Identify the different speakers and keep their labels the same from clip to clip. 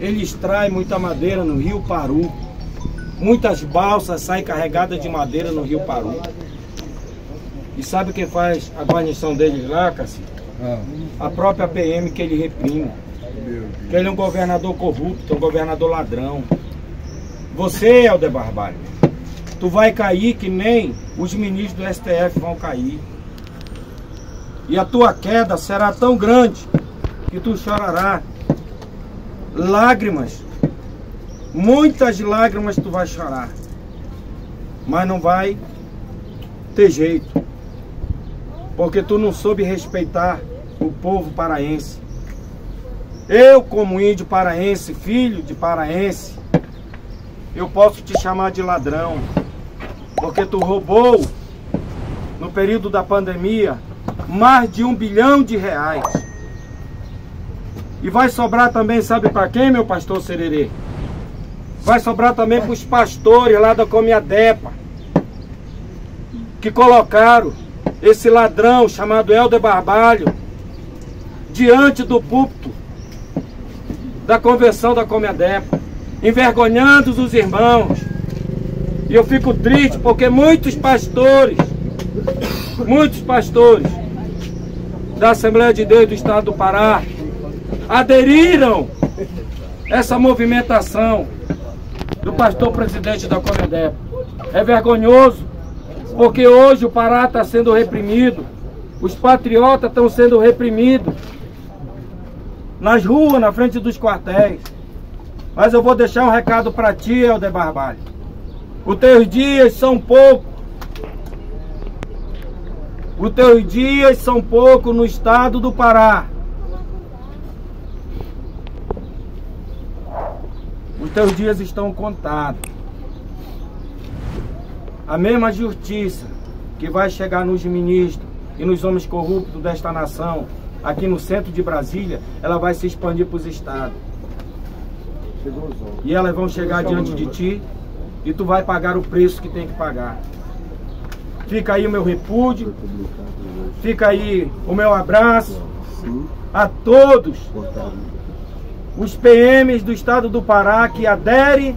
Speaker 1: ele extrai muita madeira no rio Paru. Muitas balsas saem carregadas de madeira no rio Paru. E sabe quem faz a guarnição deles lá, Cassi? Ah. A própria PM que ele reprime. Que ele é um governador corrupto, um governador ladrão. Você, Helder Barbalho, tu vai cair que nem os ministros do STF vão cair. E a tua queda será tão grande que tu chorará lágrimas, muitas lágrimas tu vai chorar, mas não vai ter jeito, porque tu não soube respeitar o povo paraense. Eu, como índio paraense, filho de paraense, eu posso te chamar de ladrão, porque tu roubou, no período da pandemia, mais de um bilhão de reais. E vai sobrar também, sabe para quem, meu pastor Sererê? Vai sobrar também para os pastores lá da Comiadepa, que colocaram esse ladrão chamado Helder Barbalho diante do púlpito da convenção da Comiadepa, envergonhando os irmãos. E eu fico triste porque muitos pastores, muitos pastores da Assembleia de Deus do Estado do Pará aderiram essa movimentação do pastor presidente da Comedep. É vergonhoso, porque hoje o Pará está sendo reprimido, os patriotas estão sendo reprimidos nas ruas, na frente dos quartéis. Mas eu vou deixar um recado para ti, Helder Barbalho. Os teus dias são poucos os teus dias são poucos no estado do Pará. Os teus dias estão contados. A mesma justiça que vai chegar nos ministros e nos homens corruptos desta nação, aqui no centro de Brasília, ela vai se expandir para os estados. E elas vão chegar diante de ti e tu vai pagar o preço que tem que pagar. Fica aí o meu repúdio, fica aí o meu abraço a todos os PMs do estado do Pará que aderem,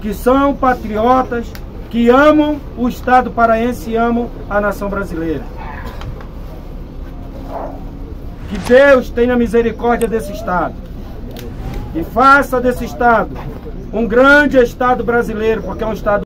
Speaker 1: que são patriotas, que amam o estado paraense e amam a nação brasileira. Que Deus tenha misericórdia desse estado e faça desse estado um grande estado brasileiro, porque é um estado